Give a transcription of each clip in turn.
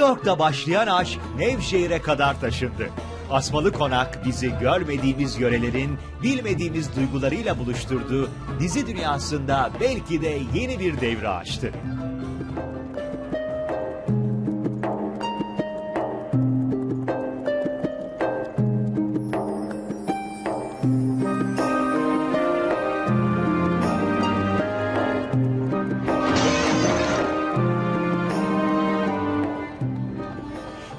York'ta başlayan aşk Nevşehir'e kadar taşındı. Asmalı Konak bizi görmediğimiz yörelerin bilmediğimiz duygularıyla buluşturdu. Dizi dünyasında belki de yeni bir devre açtı.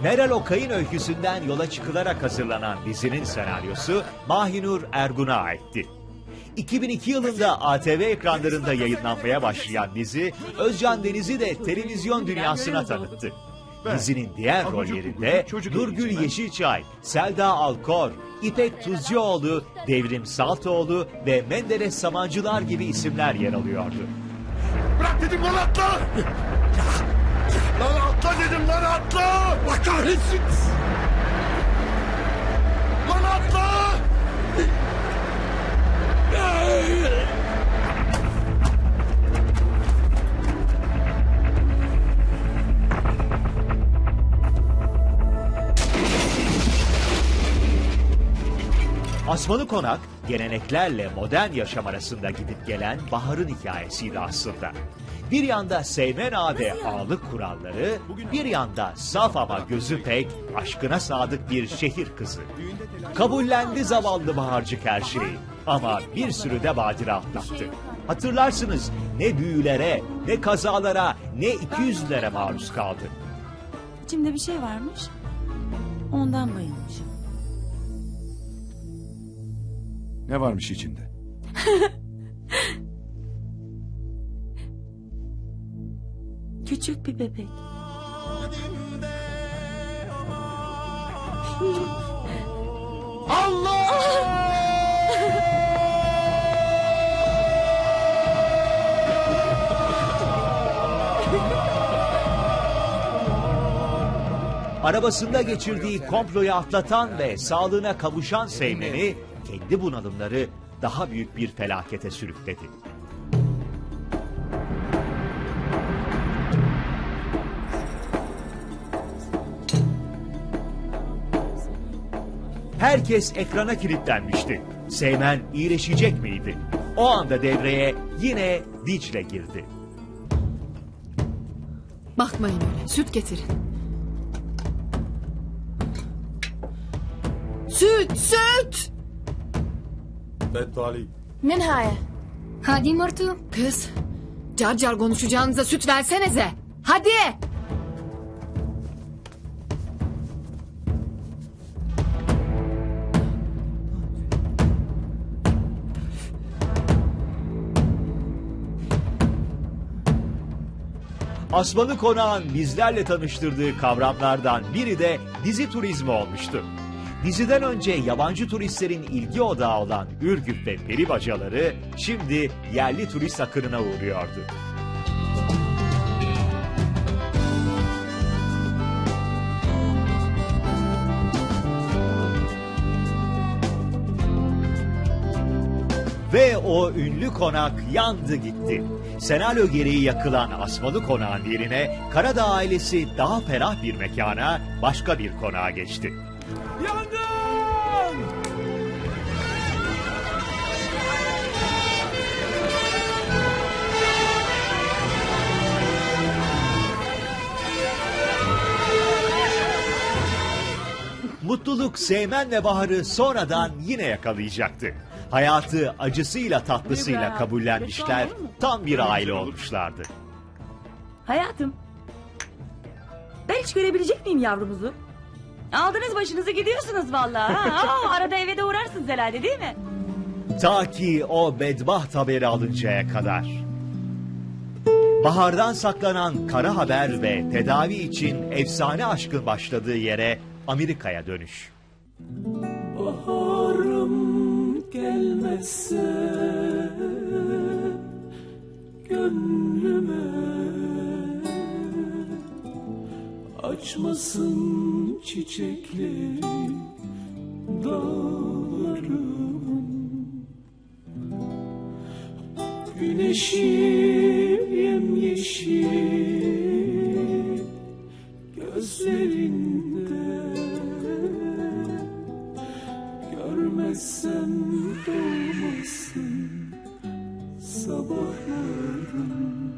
Meral Okay'ın öyküsünden yola çıkılarak hazırlanan dizinin senaryosu Mahinur Ergun'a aitti. 2002 yılında ATV ekranlarında yayınlanmaya başlayan dizi, Özcan Deniz'i de televizyon dünyasına tanıttı. Dizinin diğer rollerinde Nurgül Yeşilçay, Selda Alkor, İpek Tuzcuoğlu, Devrim Saltoğlu ve Menderes Samancılar gibi isimler yer alıyordu. Bırak dedim lan atla! Atla dedim lan atla! Allah kahretsin! Asmalı Konak, geleneklerle modern yaşam arasında gidip gelen Bahar'ın hikayesiydi aslında. Bir yanda Seymen Ağa ve ağalık kuralları, bir yanda saf ama gözü pek, aşkına sadık bir şehir kızı. Kabullendi zavallı Baharcık her şeyi ama bir sürü de badire atlattı. Hatırlarsınız ne büyülere, ne kazalara, ne ikiyüzlere maruz kaldı. İçimde bir şey varmış. Ondan bayılmışım. Ne varmış içinde? Küçük bir bebek. Arabasında geçirdiği komployu atlatan ve sağlığına kavuşan Seymen'i kendi bunalımları daha büyük bir felakete sürükledi. Herkes ekrana kilitlenmişti. Seymen iyileşecek miydi? O anda devreye yine Dicle girdi. Bakmayın öyle. Süt getirin. Süt, süt! Beddali. Nenhaya. Hadi Martu. Kız, car car konuşacağınıza süt versenize. Hadi! Asmalı Konağ'ın bizlerle tanıştırdığı kavramlardan biri de dizi turizmi olmuştu. Diziden önce yabancı turistlerin ilgi odağı olan Ürgüp ve Peribacaları şimdi yerli turist akınına uğruyordu. Ve o ünlü konak yandı gitti. Senaryo gereği yakılan Asmalı Konağın yerine Karadağ ailesi daha ferah bir mekana, başka bir konağa geçti. Yangın! Mutluluk Seymen ve Bahar'ı sonradan yine yakalayacaktı. Hayatı acısıyla tatlısıyla kabullenmişler, tam bir aile olmuşlardı. Hayatım. Ben hiç görebilecek miyim yavrumuzu? Aldınız başınızı gidiyorsunuz vallahi. Ha? Aa, arada eve de uğrarsınız herhalde değil mi? Ta ki o bedbaht haberi alıncaya kadar. Bahar'dan saklanan kara haber ve tedavi için efsane aşkın başladığı yere Amerika'ya dönüş. Baharım gelmezse gönlüme açmasın çiçekleri dağların Güneşim yemyeşil gözlerinde Görmezsem dolmasın sabahlarım.